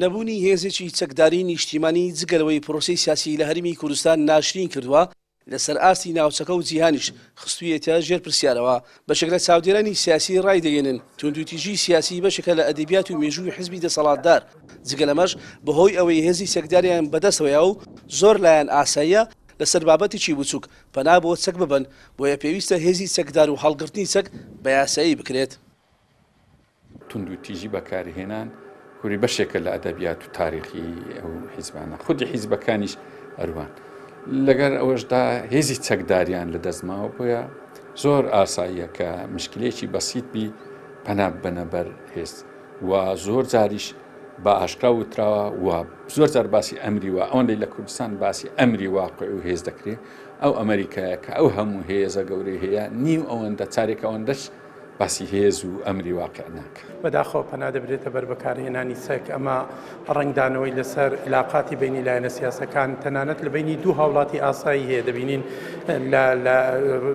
نەبوونی هێزێکی چەکداری نیشتیمانی جگە لەوەی پرۆسەی سیاسی لە هەرێمی کوردستان ناشرین کردووە، لەسەر ئاستی ناوچەکە و جیهانیش خستوویەتە ژێر پرسیارەوە. بەشێک لە چاودێرانی سیاسی ڕایدەگەیەنن، توندوتیژیی سیاسی بەشێکە لە ئەدەبیات و مێژووی حزبی دەسەڵاتدار، جگە لەمەش بەهۆی ئەوەی هێزی چەکداریان بەدەستەوەیە و زۆر لایان ئاساییە لەسەر بابەتێکی بچووک پەنا بۆ چەک ببەن، بۆیە پێویستە هێزی چەکدار و هەڵگرتنی چەک بە یاسایی بکرێت. توندوتیژی بەکارهێنان کوری بەشێکە لە ئەدەبیات و تاریخی ئەو حیزبانە خودی حیزبەکانیش ئەروان لەگەر ئەوەشدا هێزی چەکداریان لە دەستماوە بۆیە زۆر ئاساییە کە مشکلێکی بەسییت بی پەنا بەنەبەر هێز و زۆر جاریش بە ئاشکرا وتراوە و زۆر جار باسی ئەمری وە ئەوەندەی لە کوردستان باسی ئەمری واقع و هێز دەکرێت ئەو ئەمریکایە کە ئەو هەموو هێزە گەورەی هەیە نیو ئەوەندە چارێکەوەندەش باسی هێز و ئەمری واقع ناکا. بەداخەوە پەنا دەبرێتە بەر بەکارهێنانی چەک، ئەمە ڕەنگدانەوەی لەسەر عیلاقاتی بەینی لایەنە سیاسەکان تەنانەت لە بەینی دوو هاوڵاتی ئاسایی هەیە، دەبینین لە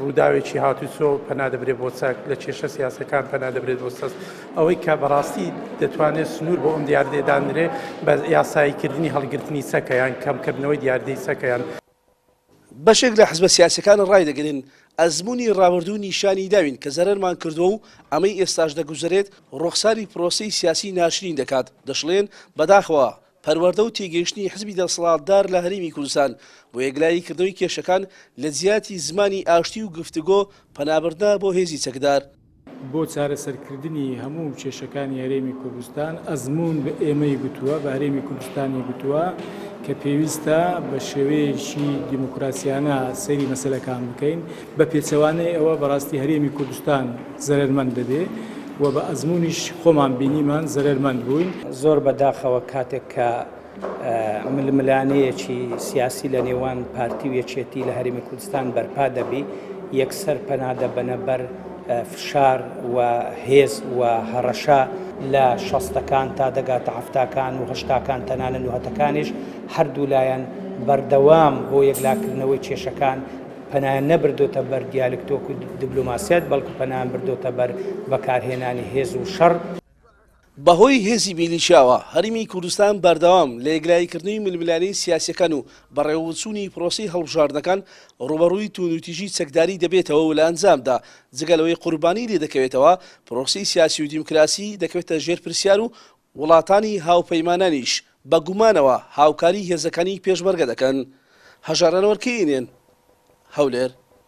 ڕووداوێکی هاتووچۆ پەنا دەبرێت بۆ چەک، لە کێشە سیاسەکان پەنا دەبرێت بۆ چەک، ئەوەی کە بەڕاستی دەتوانێت سنوور بۆ ئەم دیاردەیە دانرێت بە یاساییکردنی هەڵگرتنی چەکە یان کەمکردنەوەی دیاردەی چەکە یان بەشێک لە حزبە سیاسیەکان ڕایدەگرن، ئەزموونی ڕابردوو نیشانی داوین کە زەرەرمان کردووە و ئەمەی ئێستاش دەگوزەرێت ڕوخساری پرۆسەی سیاسی ناشرین دەکات، دەشڵێن، بەداخەوە پەروەردە و تێگەیشتنی حزبی دەسەڵاتدار لە هەرێمی کوردستان بۆ یەکلایی کردنەوەی کێشەکان لە جیاتی زمانی ئاشتی و گفتوگۆ پەنابردنە بۆ هێزی چەکدار. بۆ چارەسەرکردنی هەموو کێشەکانی هەرێمی کوردستان ئەزموون بە ئێمەی گوتووە بە هەرێمی کوردستانی گوتووە کە پێویستە بە شێوەیەکی دیموکراسیانە سەیری مەسلەکان بکەین بە پێچەوانەی ئەوە بەڕاستی هەرێمی کوردستان زەرمەند دەبێ و بە ئەزمونیش خۆمان بینیمان زەرمەند بووین زۆر بە داخەوە کاتێک کە ململانێیەکی سیاسی لە نێوان پارتی و یەکێتی لە هەرێمی کوردستان بەرپا دەبی یەکسەر پەنا دەبەنە بەر فشار و هێز و هەڕەشە لە شەستەکان تا دەگاتە هەفتاکان و هەشتاکان تەنانە نوهەتەکانیش هەردوو لایەن بەردەوام بۆ یەکلاکردنەوەی کێشەکان پەنایان نەبردۆتە بەر دیالکتۆک و دبلۆماسیەت بەڵکو پەنایان بردۆتە بەر بەکارهێنانی هێز و شەڕ بەهۆی هێزی میلیشیاوە، هەرێمی کوردستان بەردەوام لە یەکلاییکردنەوەی ململانێی سیاسییەکان و بەڕێوەچوونی پرۆسەی هەڵبژاردنەکان ڕووبەڕووی توندوتیژی چەکداری دەبێتەوە و لە ئەنجامدا جگە لەوەی قوربانی لێدەکەوێتەوە، پرۆسەی سیاسی و دیموکراسی دەکەوێتە ژێر پرسیار و وڵاتانی هاوپەیمانانیش بە گومانەوە هاوکاری هێزەکانی پێشمەرگە دەکەن. هەژارانوەرکەی ئینێن، هەولێر.